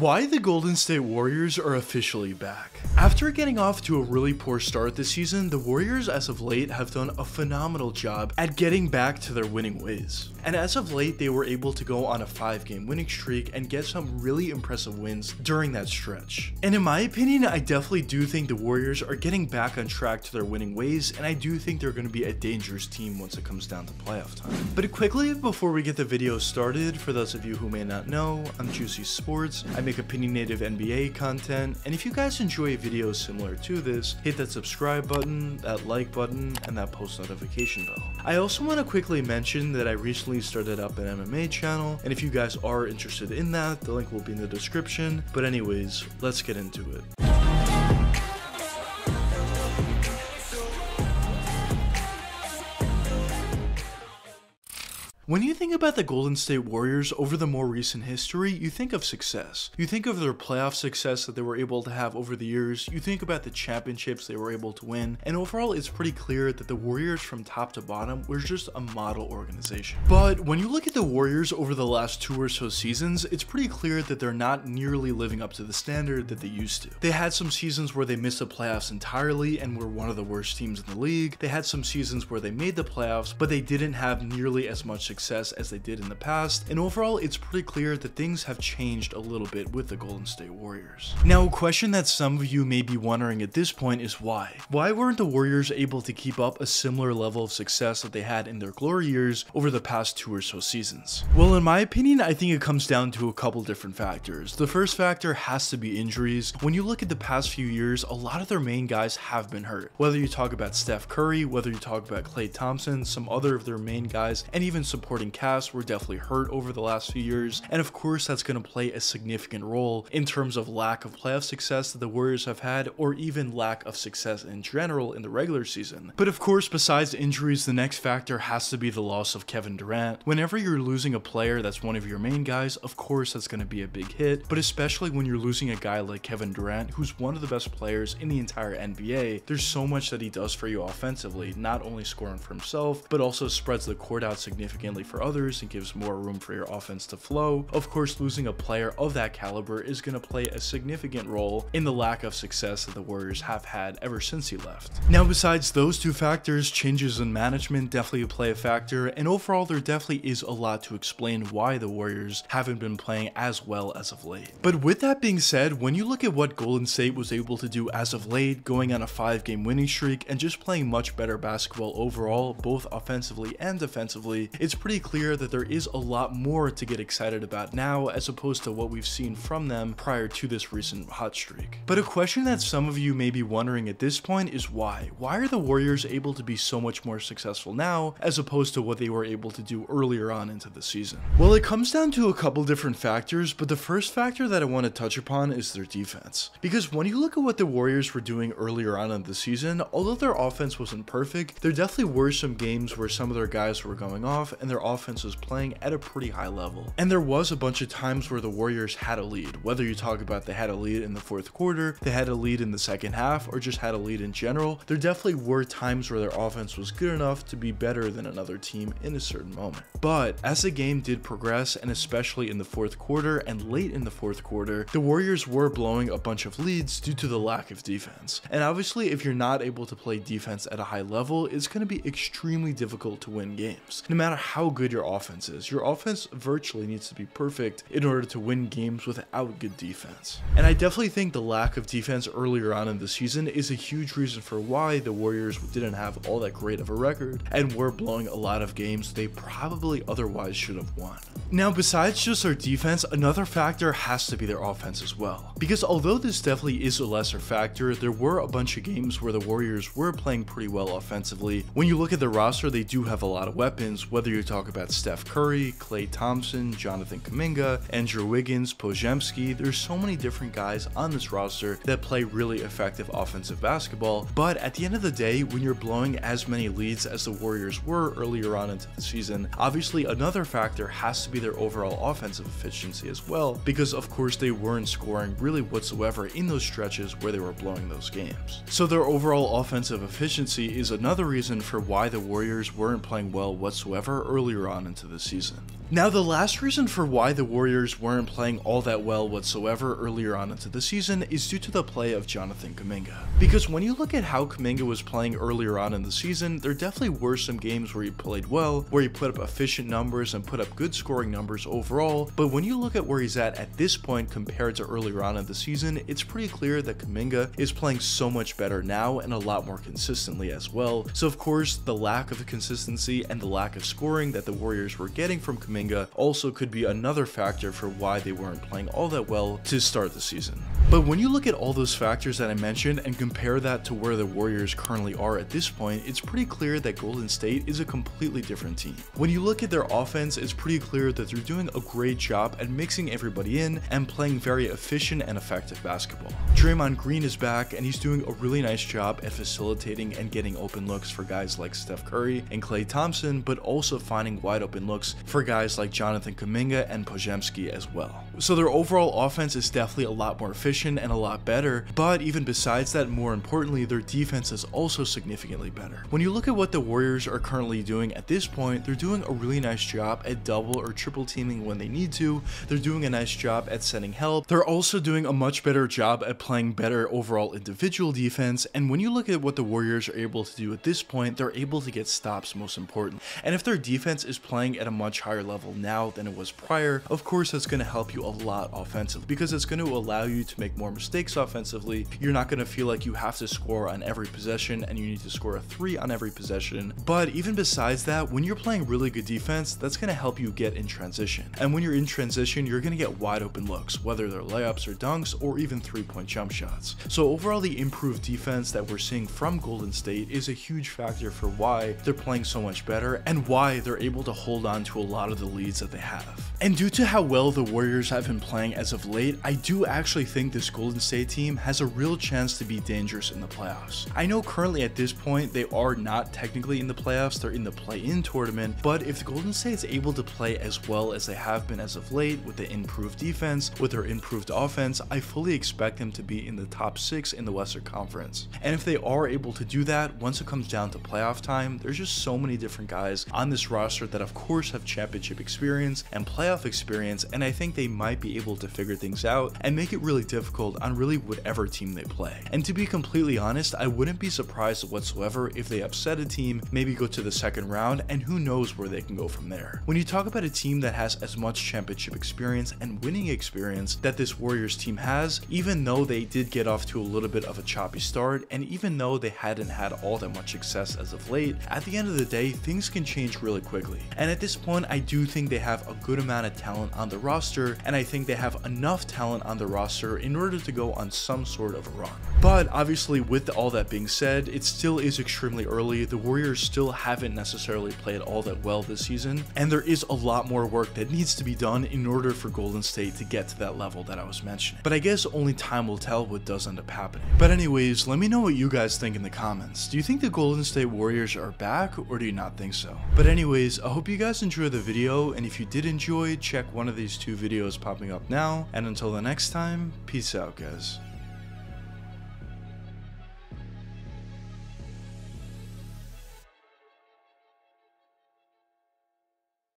Why the Golden State Warriors are officially back. After getting off to a really poor start this season, the Warriors as of late have done a phenomenal job at getting back to their winning ways. And as of late, they were able to go on a 5 game winning streak and get some really impressive wins during that stretch. And in my opinion, I definitely do think the Warriors are getting back on track to their winning ways, and I do think they're going to be a dangerous team once it comes down to playoff time. But quickly, before we get the video started, for those of you who may not know, I'm Juicy Sports. I make opinionative NBA content, and if you guys enjoy videos similar to this, hit that subscribe button, that like button, and that post notification bell. I also want to quickly mention that I recently started up an MMA channel, and if you guys are interested in that, the link will be in the description. But anyways, let's get into it. When you think about the Golden State Warriors over the more recent history, you think of success. You think of their playoff success that they were able to have over the years, you think about the championships they were able to win, and overall it's pretty clear that the Warriors from top to bottom were just a model organization. But when you look at the Warriors over the last two or so seasons, it's pretty clear that they're not nearly living up to the standard that they used to. They had some seasons where they missed the playoffs entirely and were one of the worst teams in the league. They had some seasons where they made the playoffs, but they didn't have nearly as much success success as they did in the past, and overall it's pretty clear that things have changed a little bit with the Golden State Warriors. Now a question that some of you may be wondering at this point is why? Why weren't the Warriors able to keep up a similar level of success that they had in their glory years over the past two or so seasons? Well in my opinion I think it comes down to a couple different factors. The first factor has to be injuries. When you look at the past few years, a lot of their main guys have been hurt. Whether you talk about Steph Curry, whether you talk about Klay Thompson, some other of their main guys, and even support supporting cast were definitely hurt over the last few years, and of course that's going to play a significant role in terms of lack of playoff success that the Warriors have had, or even lack of success in general in the regular season. But of course, besides injuries, the next factor has to be the loss of Kevin Durant. Whenever you're losing a player that's one of your main guys, of course that's going to be a big hit, but especially when you're losing a guy like Kevin Durant, who's one of the best players in the entire NBA, there's so much that he does for you offensively, not only scoring for himself, but also spreads the court out significantly for others and gives more room for your offense to flow. Of course, losing a player of that caliber is going to play a significant role in the lack of success that the Warriors have had ever since he left. Now, besides those two factors, changes in management definitely play a factor, and overall, there definitely is a lot to explain why the Warriors haven't been playing as well as of late. But with that being said, when you look at what Golden State was able to do as of late, going on a five game winning streak and just playing much better basketball overall, both offensively and defensively, it's pretty pretty clear that there is a lot more to get excited about now as opposed to what we've seen from them prior to this recent hot streak. But a question that some of you may be wondering at this point is why? Why are the Warriors able to be so much more successful now as opposed to what they were able to do earlier on into the season? Well, it comes down to a couple different factors, but the first factor that I want to touch upon is their defense. Because when you look at what the Warriors were doing earlier on in the season, although their offense wasn't perfect, there definitely were some games where some of their guys were going off and their offense was playing at a pretty high level. And there was a bunch of times where the Warriors had a lead, whether you talk about they had a lead in the fourth quarter, they had a lead in the second half, or just had a lead in general. There definitely were times where their offense was good enough to be better than another team in a certain moment. But as the game did progress, and especially in the fourth quarter and late in the fourth quarter, the Warriors were blowing a bunch of leads due to the lack of defense. And obviously, if you're not able to play defense at a high level, it's going to be extremely difficult to win games. No matter how good your offense is. Your offense virtually needs to be perfect in order to win games without good defense. And I definitely think the lack of defense earlier on in the season is a huge reason for why the Warriors didn't have all that great of a record and were blowing a lot of games they probably otherwise should have won. Now, besides just their defense, another factor has to be their offense as well. Because although this definitely is a lesser factor, there were a bunch of games where the Warriors were playing pretty well offensively. When you look at the roster, they do have a lot of weapons, whether you talk about Steph Curry, Klay Thompson, Jonathan Kuminga, Andrew Wiggins, Podziemski. There's so many different guys on this roster that play really effective offensive basketball, but at the end of the day, when you're blowing as many leads as the Warriors were earlier on into the season, obviously another factor has to be their overall offensive efficiency as well, because of course they weren't scoring really whatsoever in those stretches where they were blowing those games. So their overall offensive efficiency is another reason for why the Warriors weren't playing well whatsoever earlier on into the season. Now, the last reason for why the Warriors weren't playing all that well whatsoever earlier on into the season is due to the play of Jonathan Kuminga. Because when you look at how Kuminga was playing earlier on in the season, there definitely were some games where he played well, where he put up efficient numbers and put up good scoring numbers overall, but when you look at where he's at at this point compared to earlier on in the season, it's pretty clear that Kuminga is playing so much better now and a lot more consistently as well. So of course, the lack of consistency and the lack of scoring that the Warriors were getting from Kuminga also could be another factor for why they weren't playing all that well to start the season. But when you look at all those factors that I mentioned and compare that to where the Warriors currently are at this point, it's pretty clear that Golden State is a completely different team. When you look at their offense, it's pretty clear that they're doing a great job at mixing everybody in and playing very efficient and effective basketball. Draymond Green is back and he's doing a really nice job at facilitating and getting open looks for guys like Steph Curry and Klay Thompson, but also finding wide open looks for guys like Jonathan Kuminga and Podziemski as well. So their overall offense is definitely a lot more efficient and a lot better, but even besides that, more importantly, their defense is also significantly better. When you look at what the Warriors are currently doing at this point, they're doing a really nice job at double or triple teaming when they need to, they're doing a nice job at sending help, they're also doing a much better job at playing better overall individual defense, and when you look at what the Warriors are able to do at this point, they're able to get stops most important. And if their defense is playing at a much higher level now than it was prior, of course that's going to help you a lot offensively because it's going to allow you to make make more mistakes offensively. You're not going to feel like you have to score on every possession and you need to score a three on every possession. But even besides that, when you're playing really good defense, that's going to help you get in transition. And when you're in transition, you're going to get wide open looks, whether they're layups or dunks or even three point jump shots. So overall, the improved defense that we're seeing from Golden State is a huge factor for why they're playing so much better and why they're able to hold on to a lot of the leads that they have. And due to how well the Warriors have been playing as of late, I do actually think this Golden State team has a real chance to be dangerous in the playoffs. I know currently at this point they are not technically in the playoffs, they're in the play-in tournament, but if the Golden State is able to play as well as they have been as of late with the improved defense, with their improved offense, I fully expect them to be in the top 6 in the Western Conference. And if they are able to do that, once it comes down to playoff time, there's just so many different guys on this roster that of course have championship experience and playoff playoff experience, and I think they might be able to figure things out and make it really difficult on really whatever team they play. And to be completely honest, I wouldn't be surprised whatsoever if they upset a team, maybe go to the second round, and who knows where they can go from there. When you talk about a team that has as much championship experience and winning experience that this Warriors team has, even though they did get off to a little bit of a choppy start, and even though they hadn't had all that much success as of late, at the end of the day, things can change really quickly. And at this point, I do think they have a good amount of talent on the roster, and I think they have enough talent on the roster in order to go on some sort of a run. But obviously, with all that being said, it still is extremely early. The Warriors still haven't necessarily played all that well this season, and there is a lot more work that needs to be done in order for Golden State to get to that level that I was mentioning. But I guess only time will tell what does end up happening. But anyways, let me know what you guys think in the comments. Do you think the Golden State Warriors are back, or do you not think so? But anyways, I hope you guys enjoyed the video, and if you did enjoy, check one of these two videos popping up now. And until the next time, peace out, guys.